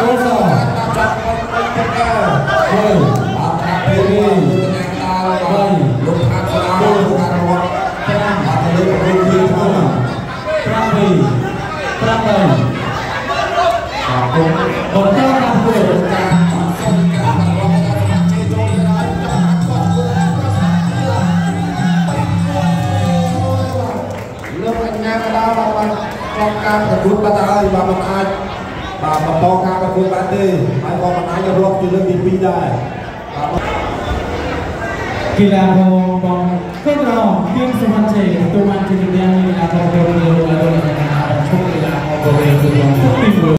គោសាចាប់បាត់បាត់បាត់កាហើយអត់ថាពេលនេះដល់ហើយលោកថាថាលោកថារត់តាមអត់លើពីពីខ្លួនប្រាំពីប្រាំបីអរគុណបន្តតាមគោលការណ៍សំខាន់របស់លោកអញ្ញាកណ្ដាលបានក្នុងការប្រយុទ្ធបាត់ហើយបើមិនអាច បាទបន្តការប្រកួតបានទេហើយក៏មិនអាចរកជាលើកទី2ដែរបាទកីឡាករបងគុំរងគៀងសុវណ្ណជ័យទទួលបានជាជំនាញកីឡាករប្រកួតលើលើកដល់កីឡាករឈប់កីឡាករប្រវេណគឺទី1